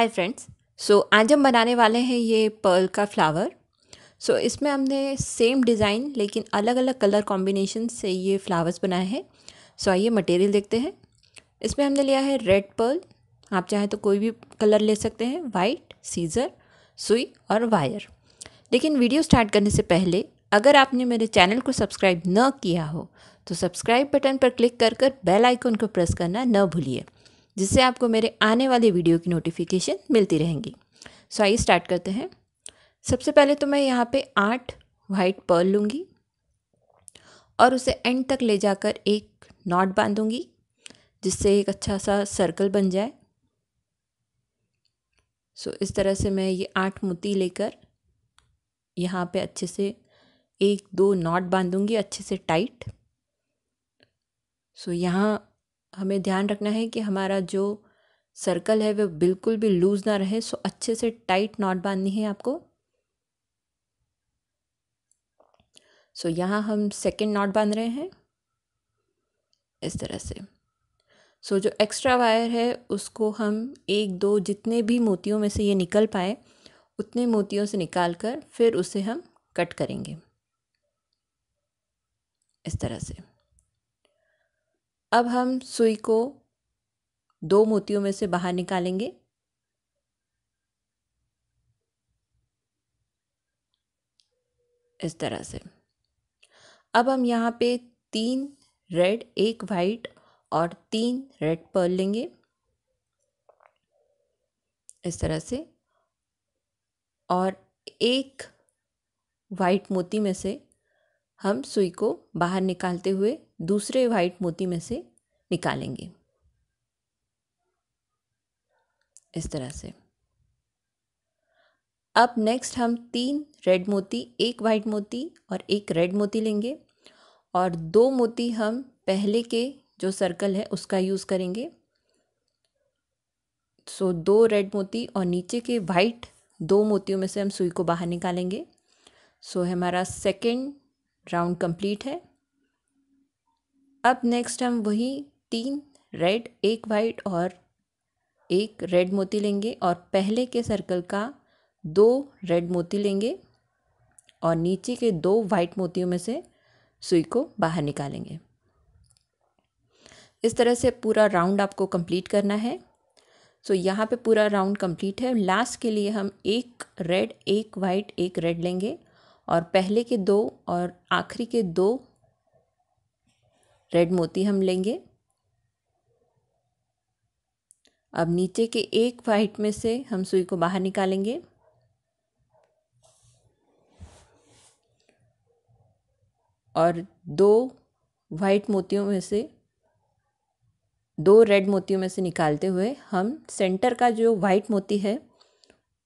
Hi friends so आज हम बनाने वाले हैं ये पर्ल का फ्लावर सो so, इसमें हमने सेम डिज़ाइन लेकिन अलग अलग कलर कॉम्बिनेशन से ये फ्लावर्स बनाए हैं. सो so, आइए मटेरियल देखते हैं. इसमें हमने लिया है रेड पर्ल आप चाहें तो कोई भी कलर ले सकते हैं. वाइट सीज़र सुई और वायर लेकिन वीडियो स्टार्ट करने से पहले अगर आपने मेरे चैनल को सब्सक्राइब न किया हो तो सब्सक्राइब बटन पर क्लिक कर कर बेल आइकन को प्रेस करना न भूलिए. जिससे आपको मेरे आने वाले वीडियो की नोटिफिकेशन मिलती रहेंगी। सो आइए स्टार्ट करते हैं। सबसे पहले तो मैं यहाँ पे आठ वाइट पर्ल लूँगी और उसे एंड तक ले जाकर एक नॉट बांधूँगी, जिससे एक अच्छा सा सर्कल बन जाए। सो इस तरह से मैं ये आठ मोती लेकर यहाँ पे अच्छे से एक दो नॉट बांधूँगी, अच्छे से टाइट सो यहाँ हमें ध्यान रखना है कि हमारा जो सर्कल है वह बिल्कुल भी लूज़ ना रहे। सो अच्छे से टाइट नॉट बांधनी है आपको। सो यहाँ हम सेकेंड नॉट बाँध रहे हैं। इस तरह से। सो जो एक्स्ट्रा वायर है, उसको हम एक, दो जितने भी मोतियों में से ये निकल पाए, उतने मोतियों से निकाल कर फिर उसे हम कट करेंगे। इस तरह से। अब हम सुई को दो मोतियों में से बाहर निकालेंगे। इस तरह से। अब हम यहाँ पे तीन रेड, एक वाइट और तीन रेड पर्ल लेंगे। इस तरह से। और एक वाइट मोती में से हम सुई को बाहर निकालते हुए दूसरे वाइट मोती में से निकालेंगे। इस तरह से। अब नेक्स्ट हम तीन रेड मोती एक वाइट मोती और एक रेड मोती लेंगे और दो मोती हम पहले के जो सर्कल है उसका यूज़ करेंगे। सो so, दो रेड मोती और नीचे के वाइट दो मोतियों में से हम सुई को बाहर निकालेंगे। सो so, हमारा सेकेंड राउंड कंप्लीट है। अब नेक्स्ट हम वही तीन रेड एक वाइट और एक रेड मोती लेंगे और पहले के सर्कल का दो रेड मोती लेंगे और नीचे के दो वाइट मोतियों में से सुई को बाहर निकालेंगे। इस तरह से पूरा राउंड आपको कंप्लीट करना है। सो so, यहाँ पे पूरा राउंड कंप्लीट है। लास्ट के लिए हम एक रेड एक वाइट एक रेड लेंगे। और पहले के दो और आखिरी के दो रेड मोती हम लेंगे। अब नीचे के एक वाइट में से हम सुई को बाहर निकालेंगे। और दो वाइट मोतियों में से, दो रेड मोतियों में से निकालते हुए हम सेंटर का जो वाइट मोती है,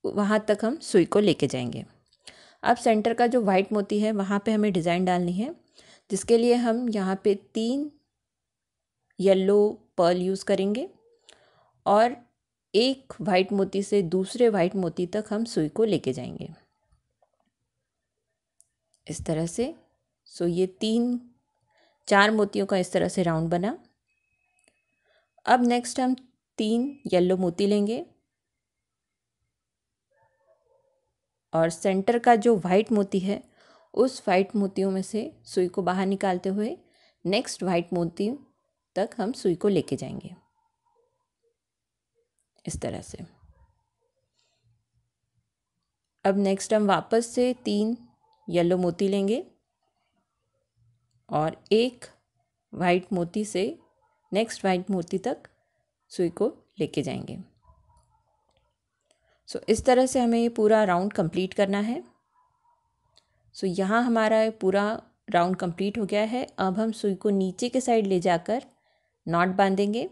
वहाँ तक हम सुई को लेके जाएँगे। अब सेंटर का जो वाइट मोती है, वहाँ पे हमें डिज़ाइन डालनी है, जिसके लिए हम यहाँ पे तीन येलो पर्ल यूज़ करेंगे और एक वाइट मोती से दूसरे वाइट मोती तक हम सुई को लेके जाएँगे। इस तरह से सो ये तीन, चार मोतियों का इस तरह से राउंड बना। अब नेक्स्ट हम तीन येलो मोती लेंगे। और सेंटर का जो वाइट मोती है, उस वाइट मोतियों में से सुई को बाहर निकालते हुए नेक्स्ट वाइट मोती तक हम सुई को लेके जाएँगे। इस तरह से। अब नेक्स्ट हम वापस से तीन येलो मोती लेंगे और एक वाइट मोती से नेक्स्ट वाइट मोती तक सुई को लेके जाएँगे। सो इस तरह से हमें ये पूरा राउंड कंप्लीट करना है। सो यहाँ हमारा पूरा राउंड कंप्लीट हो गया है। अब हम सुई को नीचे के साइड ले जाकर नॉट बांधेंगे।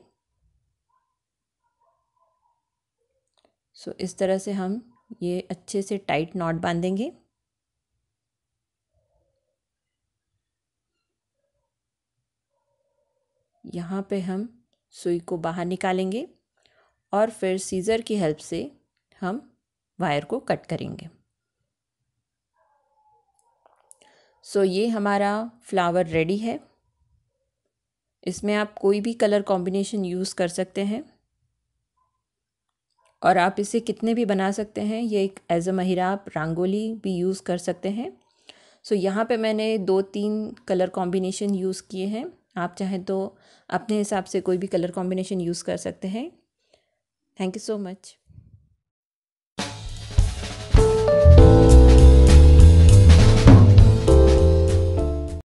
सो so, इस तरह से हम ये अच्छे से टाइट नॉट बांधेंगे। यहाँ पे हम सुई को बाहर निकालेंगे और फिर सीज़र की हेल्प से हम वायर को कट करेंगे। सो so, ये हमारा फ्लावर रेडी है। इसमें आप कोई भी कलर कॉम्बिनेशन यूज़ कर सकते हैं। और आप इसे कितने भी बना सकते हैं ये एक एज अ महिराब रंगोली भी यूज़ कर सकते हैं। सो so, यहाँ पे मैंने दो तीन कलर कॉम्बिनेशन यूज़ किए हैं। आप चाहें तो अपने हिसाब से कोई भी कलर कॉम्बिनेशन यूज़ कर सकते हैं। Thank you so much